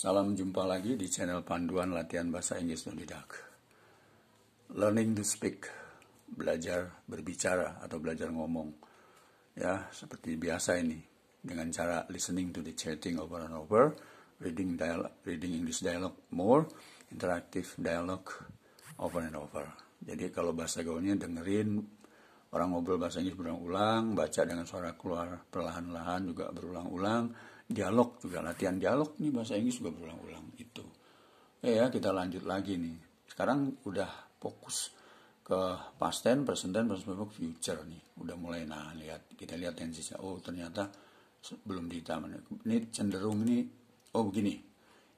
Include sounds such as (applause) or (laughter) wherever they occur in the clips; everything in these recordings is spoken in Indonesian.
Salam jumpa lagi di channel panduan latihan bahasa Inggris Nodidak. Learning to speak, belajar berbicara atau belajar ngomong. Ya, seperti biasa ini dengan cara listening to the chatting over and over, reading dialogue, reading English dialogue more, interactive dialogue over and over. Jadi kalau bahasa gaulnya dengerin orang ngobrol bahasa Inggris berulang-ulang, baca dengan suara keluar perlahan-lahan juga berulang-ulang, dialog juga latihan dialog nih bahasa Inggris juga berulang-ulang itu. Ya, ya kita lanjut lagi nih. Sekarang udah fokus ke past tense, present tense, present perfect, future nih. Udah mulai nah lihat kita lihat tensinya. Oh ternyata belum ditaman. Ini cenderung ini oh begini.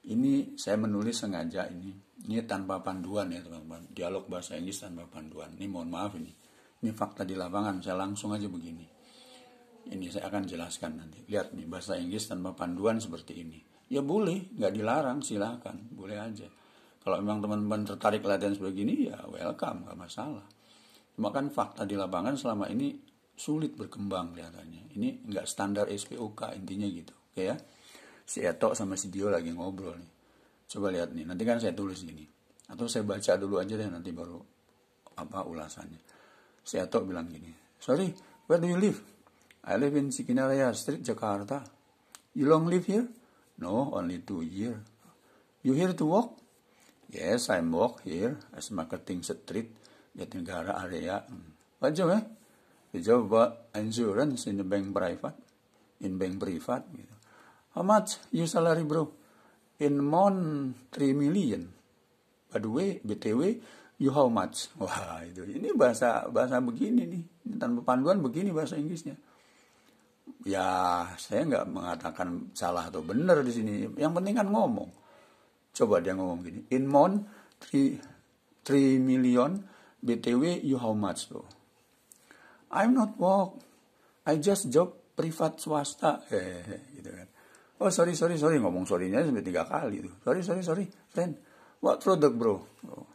Ini saya menulis sengaja ini. Ini tanpa panduan ya teman-teman. Dialog bahasa Inggris tanpa panduan. Ini mohon maaf ini. Ini fakta di lapangan. Saya langsung aja begini ini saya akan jelaskan nanti. Lihat nih bahasa Inggris tanpa panduan seperti ini. Ya boleh, nggak dilarang, silahkan, boleh aja. Kalau memang teman-teman tertarik latihan seperti ini, ya welcome, nggak masalah. Cuma kan fakta di lapangan selama ini sulit berkembang kelihatannya. Ini nggak standar SPOK intinya gitu, oke ya. Si Eto sama si Dio lagi ngobrol nih. Coba lihat nih, nanti kan saya tulis gini. Atau saya baca dulu aja deh nanti baru apa ulasannya. Si Eto bilang gini, sorry, where do you live? I live in Sikinaraya Street, Jakarta. You long live here? No, only two years. You here to work? Yes, I'm work here as marketing street, Jatinegara area. What job, eh? The job about insurance in the bank private, in bank private. Gitu. How much you salary, bro? In month 3 million. By the way, BTW, you how much? (laughs) Wah, itu. Ini bahasa bahasa begini nih. Tanpa panduan begini bahasa Inggrisnya ya saya nggak mengatakan salah atau benar di sini. Yang penting kan ngomong. Coba dia ngomong gini. In mon 3, 3 million BTW you how much tuh? I'm not work. I just job privat swasta. Eh, gitu kan. Oh sorry sorry sorry ngomong sorrynya sampai tiga kali tuh. Sorry sorry sorry friend. What product bro? Oh.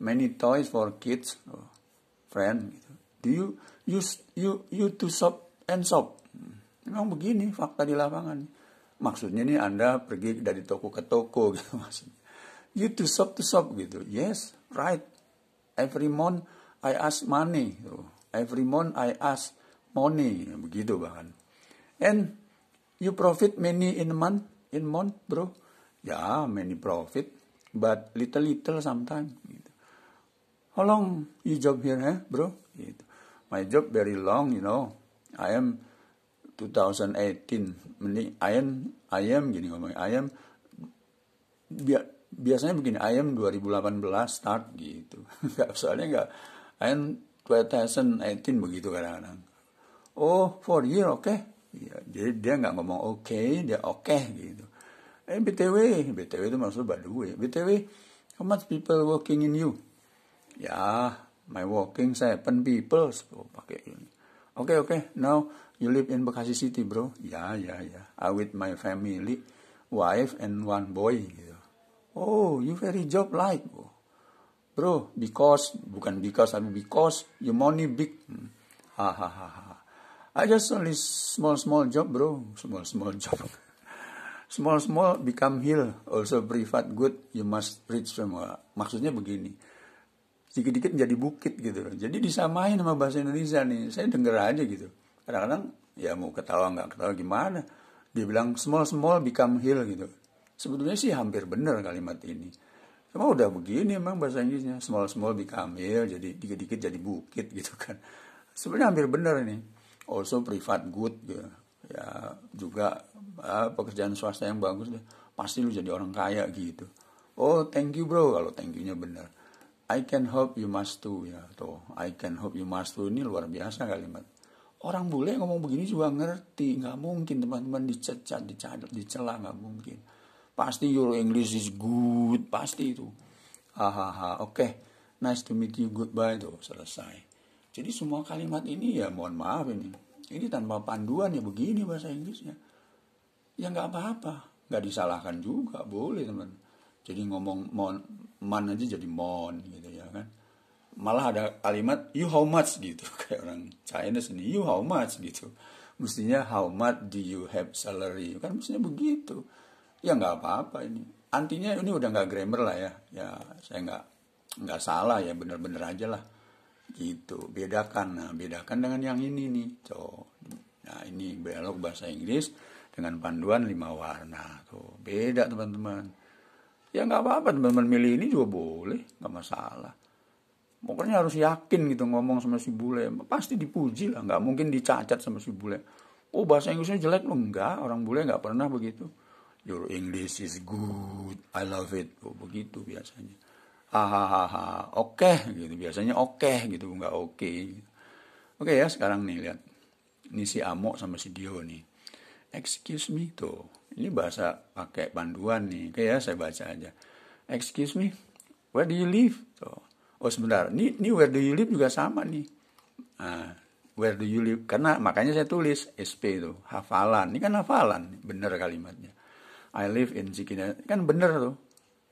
Many toys for kids. Oh. Friend. Gitu. Do you use you you to shop and shop? Memang begini fakta di lapangan. Maksudnya ini Anda pergi dari toko ke toko gitu (laughs) maksudnya. You to shop to shop gitu. Yes, right. Every month I ask money. Every month I ask money. Begitu bahkan. And you profit many in a month? In month, bro? Ya, many profit. But little-little sometimes. Gitu. How long you job here, eh, bro? Gitu. My job very long, you know. I am 2018 mending ayam ayam gini ngomong ayam. Biasanya begini ayam 2018 start gitu. (laughs) Nggak soalnya nggak ayam 2018 begitu kadang-kadang. Oh for year oke. Okay. ya, jadi dia nggak ngomong oke okay, dia oke okay, gitu. Eh btw btw itu maksud the way btw how much people working in you? Ya my working seven people. Oh, pakai ini. Oke okay, oke okay, now You live in Bekasi City, bro? Ya, ya, ya. I with my family, wife and one boy. Gitu. Oh, you very job like, bro. Bro, because bukan because, tapi because your money big. Hmm. Ha ha ha ha. I just only small small job, bro. Small small (laughs) job. small small become hill. Also private good. You must reach semua. Maksudnya begini sedikit-dikit menjadi bukit gitu Jadi disamain sama bahasa Indonesia nih. Saya denger aja gitu kadang-kadang ya mau ketawa nggak ketawa gimana? Dia bilang small small become hill gitu. Sebetulnya sih hampir benar kalimat ini. Cuma udah begini emang bahasa Inggrisnya small small become hill jadi dikit-dikit jadi bukit (laughs) gitu kan. Sebenarnya hampir benar ini. Also private good gitu. ya juga uh, pekerjaan swasta yang bagus deh pasti lu jadi orang kaya gitu. Oh thank you bro kalau thank you-nya benar I can help you must too ya. Tuh I can help you must too ini luar biasa kalimat Orang bule ngomong begini juga ngerti, nggak mungkin teman-teman dicecat, dicadar, dicela nggak mungkin. Pasti your English is good, pasti itu. Hahaha, oke, okay. nice to meet you, goodbye tuh selesai. Jadi semua kalimat ini ya mohon maaf ini, ini tanpa panduan ya begini bahasa Inggrisnya. Ya nggak apa-apa, nggak disalahkan juga, boleh teman. Jadi ngomong mon, man aja jadi mon gitu ya kan malah ada kalimat you how much? gitu. (laughs) Kayak orang China sini you how much? gitu. Mestinya how much do you have salary? Kan mestinya begitu. Ya nggak apa-apa ini. Antinya ini udah nggak grammar lah ya. Ya saya nggak nggak salah ya bener-bener aja lah. Gitu. Bedakan. Nah bedakan dengan yang ini nih tuh nah ini belok bahasa Inggris dengan panduan lima warna. Tuh beda teman-teman. Ya nggak apa-apa teman-teman milih ini juga boleh nggak masalah pokoknya harus yakin gitu ngomong sama si bule. Pasti dipuji lah nggak mungkin dicacat sama si bule. Oh bahasa Inggrisnya jelek? Lo enggak orang bule nggak pernah begitu. Your English is good. I love it. Oh, begitu biasanya. Hahaha oke okay, gitu. Biasanya oke okay, gitu. Nggak oke. Okay. oke okay, ya sekarang nih lihat. Ini si Amo sama si Dio nih. Excuse me tuh. Ini bahasa pakai panduan nih. Oke ya, saya baca aja. Excuse me, where do you live? Tuh. Oh sebentar, ini, ini where do you live juga sama nih. Nah, where do you live? Karena makanya saya tulis SP itu, hafalan. Ini kan hafalan, bener kalimatnya. I live in Cikina, kan bener tuh.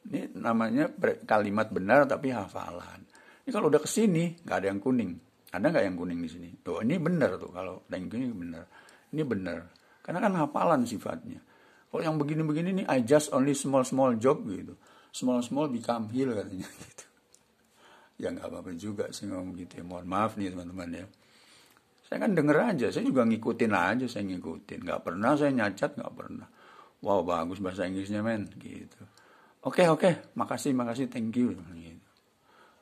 Ini namanya kalimat benar tapi hafalan. Ini kalau udah ke sini nggak ada yang kuning. Ada nggak yang kuning di sini? Tuh ini bener tuh kalau yang kuning bener. Ini bener. Karena kan hafalan sifatnya. Kalau yang begini-begini nih, I just only small small job gitu. Small small become heal katanya (laughs) gitu. Ya nggak apa-apa juga sih ngomong gitu ya. Mohon maaf nih teman-teman ya. Saya kan denger aja, saya juga ngikutin aja, saya ngikutin. Nggak pernah saya nyacat, nggak pernah. Wow bagus bahasa Inggrisnya men, gitu. Oke okay, oke, okay. makasih makasih, thank you. Gitu.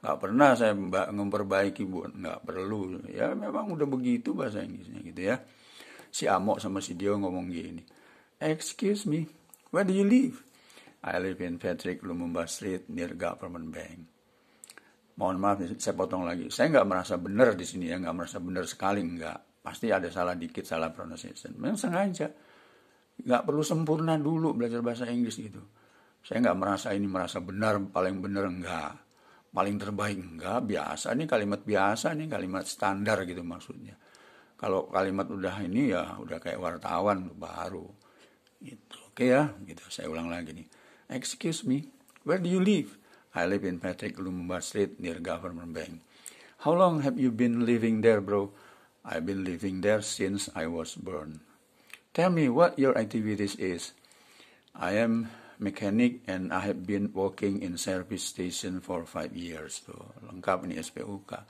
Nggak pernah saya memperbaiki bu, nggak perlu. Ya memang udah begitu bahasa Inggrisnya gitu ya. Si Amok sama si Dio ngomong gini Excuse me, where do you live? I live in Patrick Lumumba Street near Government Bank. Mohon maaf, saya potong lagi. Saya nggak merasa benar di sini ya, nggak merasa benar sekali, nggak. Pasti ada salah dikit, salah pronunciation. Memang sengaja. Nggak perlu sempurna dulu belajar bahasa Inggris gitu. Saya nggak merasa ini merasa benar, paling benar, nggak. Paling terbaik, nggak. Biasa, ini kalimat biasa, ini kalimat standar gitu maksudnya. Kalau kalimat udah ini ya udah kayak wartawan baru Gitu. Oke ya, gitu. Saya ulang lagi nih. Excuse me, where do you live? I live in Patrick Lumumba Street near Government Bank. How long have you been living there, bro? I've been living there since I was born. Tell me what your activities is. I am mechanic and I have been working in service station for five years. Tuh, lengkap nih SPUK.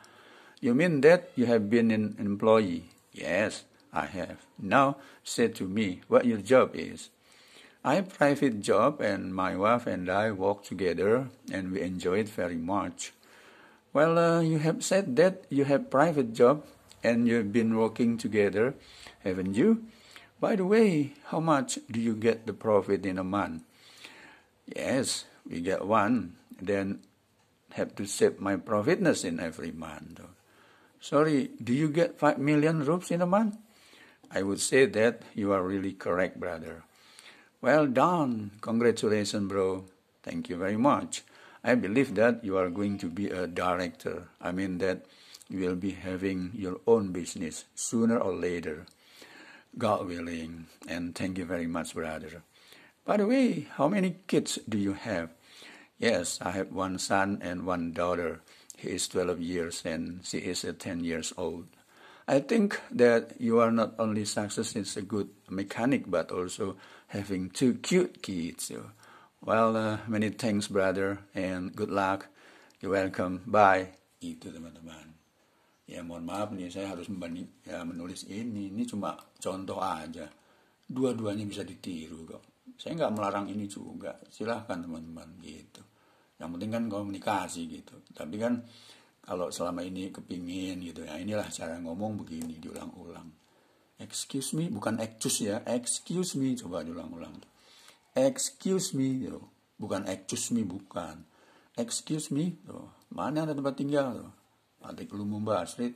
You mean that you have been an employee? Yes. I have. Now say to me what your job is. I have private job and my wife and I work together and we enjoy it very much. Well, uh, you have said that you have private job and you've been working together, haven't you? By the way, how much do you get the profit in a month? Yes, we get one. Then have to save my profitness in every month. Sorry, do you get five million rupees in a month? I would say that you are really correct, brother. Well done. Congratulations, bro. Thank you very much. I believe that you are going to be a director. I mean that you will be having your own business sooner or later. God willing. And thank you very much, brother. By the way, how many kids do you have? Yes, I have one son and one daughter. He is 12 years and she is uh, 10 years old. I think that you are not only success as a good mechanic, but also having two cute kids. Well, uh, many thanks, brother, and good luck. You're welcome. Bye. Itu teman-teman. Ya mohon maaf nih, saya harus membanding, ya, menulis ini. Ini cuma contoh aja. Dua-duanya bisa ditiru kok. Saya nggak melarang ini juga. Silahkan teman-teman gitu. Yang penting kan komunikasi gitu. Tapi kan kalau selama ini kepingin gitu ya inilah cara ngomong begini diulang-ulang excuse me bukan excuse ya. Excuse me coba diulang-ulang. Excuse me gitu. bukan excuse me bukan. Excuse me tuh. mana ada tempat tinggal tuh Atik Lumumba Street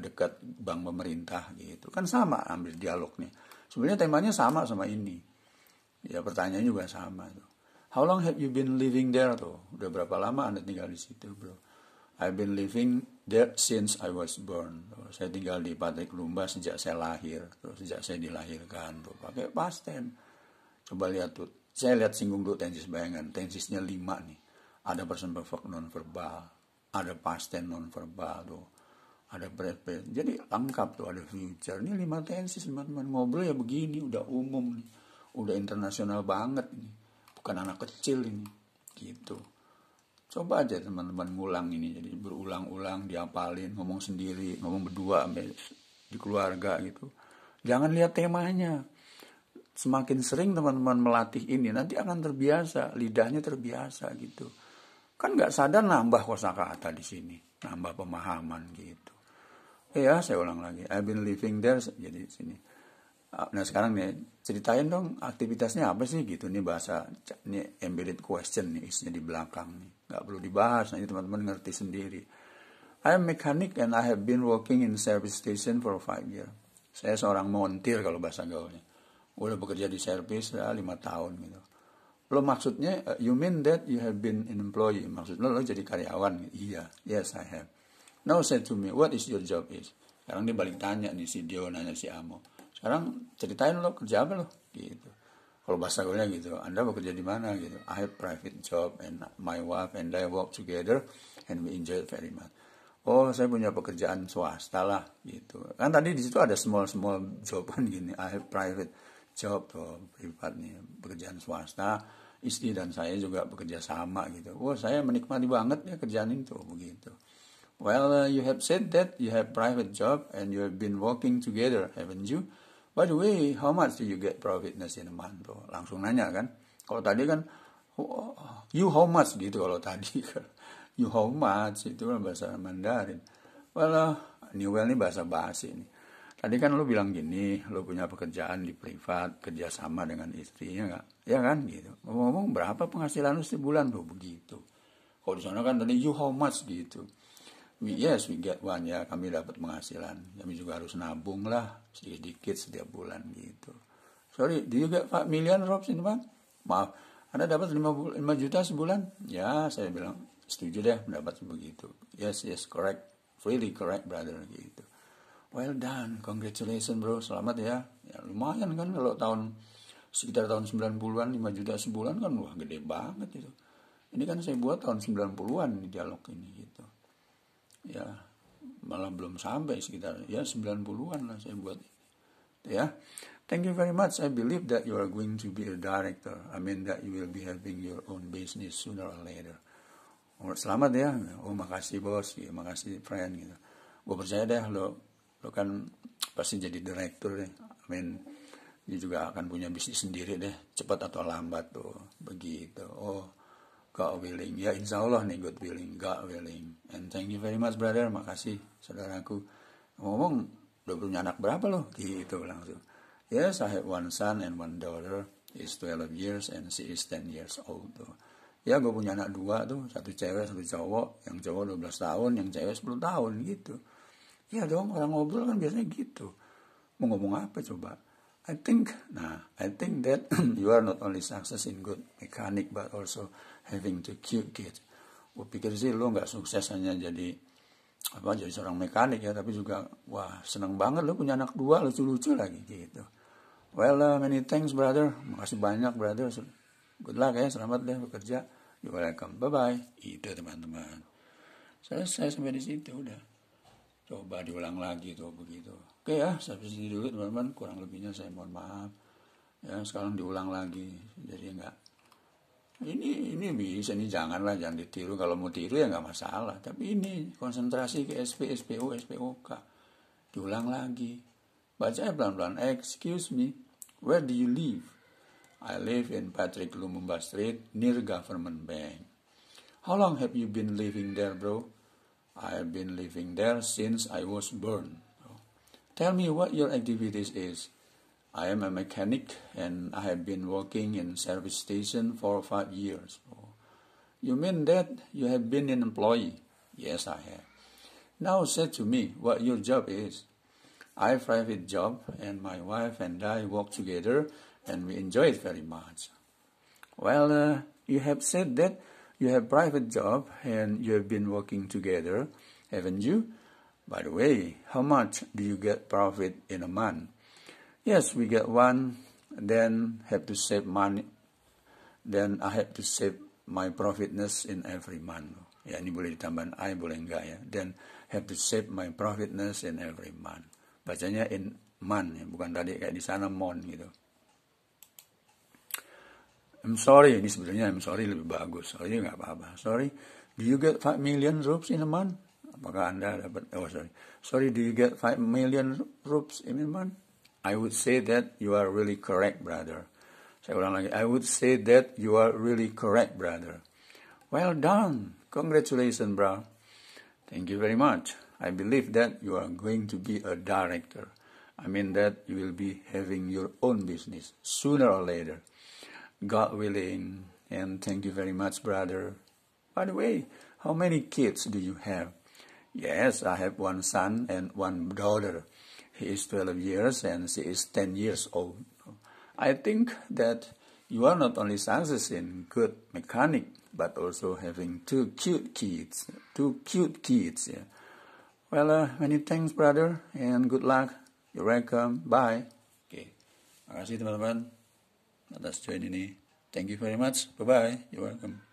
dekat bank pemerintah gitu. Kan sama ambil dialog nih. Sebenarnya temanya sama sama ini. Ya pertanyaannya juga sama tuh how long have you been living there tuh? Udah berapa lama anda tinggal di situ bro I've been living there since I was born. Tuh, saya tinggal di Patrick Lumba sejak saya lahir, tuh, sejak saya dilahirkan. Tuh, pakai past tense. Coba lihat tuh. Saya lihat singgung dulu tensis bayangan. Tensisnya lima nih. Ada present perfect non verbal, ada past tense non verbal tuh. Ada present Jadi lengkap tuh ada future. Ini lima tensis teman-teman ngobrol ya begini udah umum nih. udah internasional banget ini bukan anak kecil ini gitu coba aja teman-teman ngulang ini jadi berulang-ulang diapalin ngomong sendiri ngomong berdua di keluarga gitu. Jangan lihat temanya. Semakin sering teman-teman melatih ini nanti akan terbiasa lidahnya terbiasa gitu. Kan nggak sadar nambah kosakata di sini nambah pemahaman gitu. Ya saya ulang lagi. I've been living there jadi sini nah sekarang nih ceritain dong aktivitasnya apa sih gitu nih bahasa ini embedded question nih isinya di belakang nih. Nggak perlu dibahas nanti teman-teman ngerti sendiri. I am mechanic and I have been working in service station for five years. Saya seorang montir kalau bahasa gaulnya. Udah bekerja di service ya lima tahun gitu. Lo maksudnya uh, you mean that you have been an employee? Maksudnya lo jadi karyawan? Iya yes I have. Now say to me, what is your job is? Sekarang dia balik tanya nih si Dio nanya si Amo. Sekarang ceritain lo kerja apa lo? Gitu. Kalau bahasa gue gitu, Anda bekerja di mana gitu? I have private job and my wife and I work together and we enjoy very much. Oh, saya punya pekerjaan swasta lah gitu. Kan tadi di situ ada small small job kan (laughs) gini. I have private job tuh privat nih pekerjaan swasta. Istri dan saya juga bekerja sama gitu. Oh, saya menikmati banget ya kerjaan itu begitu. Well, uh, you have said that you have private job and you have been working together, haven't you? By the way, how much do you get profitness in a month? Tuh, langsung nanya kan. Kalau tadi kan, oh, you how much gitu kalau (laughs) tadi kan. You how much itu kan bahasa Mandarin. Well, uh, New Well ini bahasa basi nih. Tadi kan lu bilang gini, lu punya pekerjaan di privat, kerja sama dengan istrinya nggak? Ya kan gitu. Ngomong-ngomong berapa penghasilan lu sebulan tuh begitu. Kalau di kan tadi you how much gitu we, yes we get one ya kami dapat penghasilan. Kami juga harus nabung lah sedikit-sedikit setiap bulan gitu. Sorry do you get 5 million Rob bang? Maaf. Anda dapat 5, 5 juta sebulan? Ya saya bilang setuju deh mendapat begitu. Yes yes correct. Really correct brother gitu. Well done. Congratulations bro. Selamat ya, ya lumayan kan kalau tahun sekitar tahun 90-an 5 juta sebulan kan wah gede banget itu. Ini kan saya buat tahun 90-an di dialog ini gitu ya malah belum sampai sekitar ya 90-an lah saya buat. Ya thank you very much. I believe that you are going to be a director. I mean that you will be having your own business sooner or later. Oh, selamat ya. Oh makasih bos. Ya makasih friend gitu. Gue percaya deh lo lo kan pasti jadi director deh. I mean dia juga akan punya bisnis sendiri deh cepat atau lambat tuh begitu. Oh God willing. Ya insya Allah nih God willing, God willing. And thank you very much brother, makasih saudaraku. Ngomong udah punya anak berapa loh? Gitu langsung. Yes, I have one son and one daughter. Is 12 years and she is 10 years old. Tuh. Ya gue punya anak dua tuh, satu cewek, satu cowok. Yang cowok 12 tahun, yang cewek 10 tahun gitu. Ya dong, orang ngobrol kan biasanya gitu. Mau ngomong apa coba? I think, nah, I think that (clears throat) you are not only success in good mechanic, but also having to cute kids. Gue pikir sih lo nggak sukses hanya jadi apa jadi seorang mekanik ya, tapi juga wah seneng banget lo punya anak dua lucu-lucu lagi gitu. Well, uh, many thanks brother, makasih banyak brother. Good luck ya, selamat deh bekerja. You welcome, bye bye. Itu teman-teman. Saya saya sampai di situ udah. Coba diulang lagi tuh begitu. Oke ya, sampai sini dulu teman-teman. Kurang lebihnya saya mohon maaf. Ya sekarang diulang lagi, jadi enggak. Ini ini bisa ini janganlah jangan ditiru. Kalau mau tiru ya nggak masalah. Tapi ini konsentrasi ke SP SPO SPOK diulang lagi. Baca pelan-pelan. Excuse me where do you live? I live in Patrick Lumumba Street near Government Bank. How long have you been living there bro I have been living there since I was born tell me what your activities is I am a mechanic and I have been working in service station for five years. You mean that you have been an employee? Yes, I have. Now say to me what your job is. I have private job and my wife and I work together and we enjoy it very much. Well, uh, you have said that you have private job and you have been working together, haven't you? By the way, how much do you get profit in a month? Yes, we get one, then have to save money. Then I have to save my profitness in every month. Ya, ini boleh ditambah I, boleh enggak ya. Then have to save my profitness in every month. Bacanya in month ya, bukan tadi kayak di sana mon gitu. I'm sorry, ini sebenarnya I'm sorry lebih bagus. Sorry nggak apa-apa. Sorry, do you get 5 million rupees in a month? Apakah Anda dapat, oh sorry. Sorry, do you get 5 million rupees in a month? I would say that you are really correct, brother. Saya ulang lagi. I would say that you are really correct, brother. Well done. Congratulations, bro. Thank you very much. I believe that you are going to be a director. I mean that you will be having your own business sooner or later. God willing. And thank you very much, brother. By the way, how many kids do you have? Yes, I have one son and one daughter. He is 12 years and she is 10 years old. I think that you are not only success in good mechanic, but also having two cute kids. Two cute kids. Yeah. Well, uh, many thanks, brother, and good luck. You're welcome. Bye. Okay. Terima kasih teman-teman atas join ini. Thank you very much. Bye-bye. You're welcome.